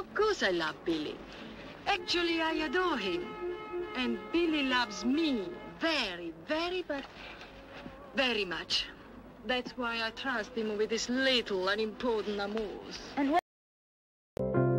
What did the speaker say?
Of course I love Billy. Actually, I adore him. And Billy loves me very, very, but very much. That's why I trust him with this little unimportant amours. And what...